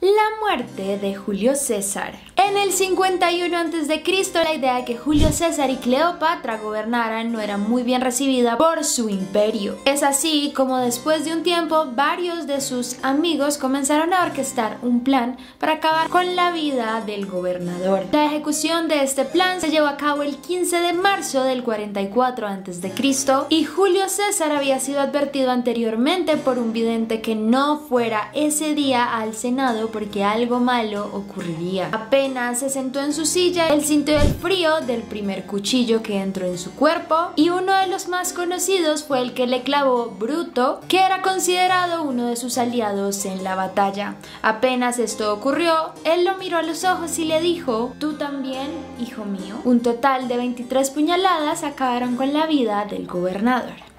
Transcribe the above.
la muerte de Julio César. En el 51 a.C., la idea de que Julio César y Cleopatra gobernaran no era muy bien recibida por su imperio. Es así como después de un tiempo, varios de sus amigos comenzaron a orquestar un plan para acabar con la vida del gobernador. La ejecución de este plan se llevó a cabo el 15 de marzo del 44 a.C. y Julio César había sido advertido anteriormente por un vidente que no fuera ese día al Senado porque algo malo ocurriría. Apenas se sentó en su silla, él sintió el frío del primer cuchillo que entró en su cuerpo y uno de los más conocidos fue el que le clavó Bruto, que era considerado uno de sus aliados en la batalla. Apenas esto ocurrió, él lo miró a los ojos y le dijo, tú también, hijo mío. Un total de 23 puñaladas acabaron con la vida del gobernador.